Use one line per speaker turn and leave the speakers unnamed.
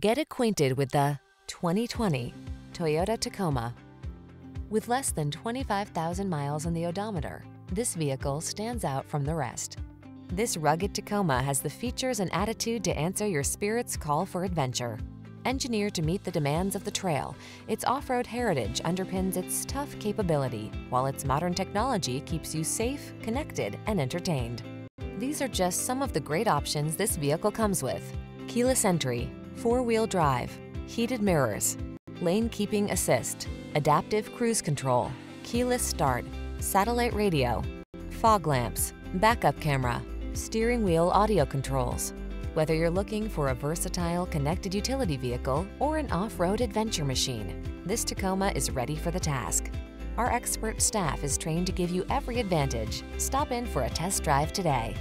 Get acquainted with the 2020 Toyota Tacoma. With less than 25,000 miles on the odometer, this vehicle stands out from the rest. This rugged Tacoma has the features and attitude to answer your spirit's call for adventure. Engineered to meet the demands of the trail, its off-road heritage underpins its tough capability, while its modern technology keeps you safe, connected, and entertained. These are just some of the great options this vehicle comes with. Keyless entry, four-wheel drive, heated mirrors, lane keeping assist, adaptive cruise control, keyless start, satellite radio, fog lamps, backup camera, steering wheel audio controls. Whether you're looking for a versatile connected utility vehicle or an off-road adventure machine, this Tacoma is ready for the task. Our expert staff is trained to give you every advantage. Stop in for a test drive today.